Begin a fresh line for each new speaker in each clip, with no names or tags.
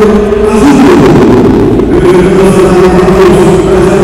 Thank
you.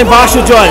Embaixo, Johnny.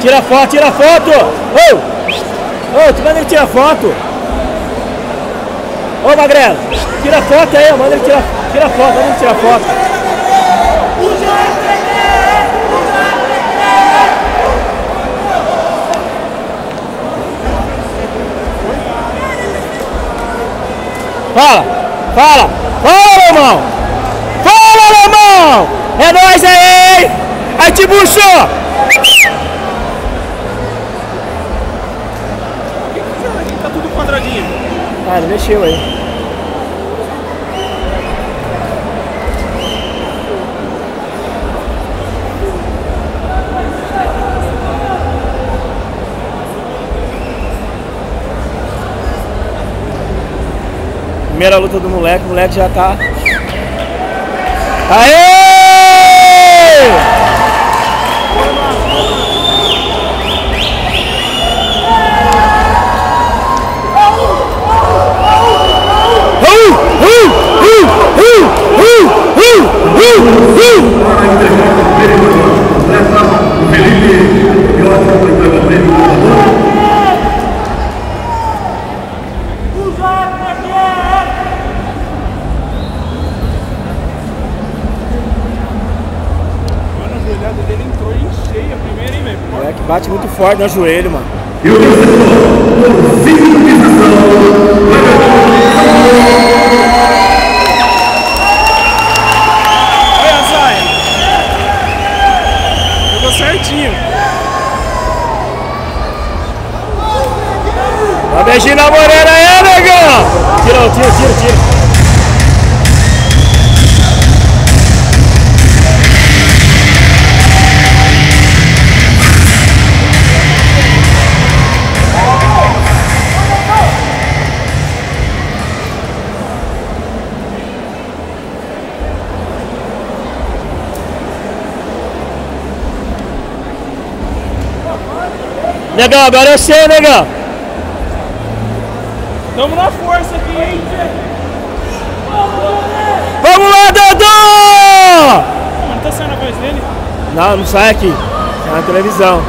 Tira foto, tira foto! Ô! Ô, tu manda ele tirar foto! Ô Magrelo, tira foto aí, manda ele tirar, tira foto, manda ele tirar foto. Fala, fala, fala, irmão! Fala, irmão! É nóis aí! Aí, Tibucho!
Tá tudo quadradinho.
Ah, ele mexeu aí. Primeira luta do moleque, o moleque já tá. Aê! O moleque bate muito forte no joelho, mano.
Olha a Zaya. Pegou certinho.
Um beijinho na morena aí, negão! Tira, tira, tira, tira. Negão, agora é seu, negão.
Tamo na força aqui, hein?
Vamos lá, Dodô!
Não tá saindo a voz dele?
Não, não sai aqui. Sai na televisão.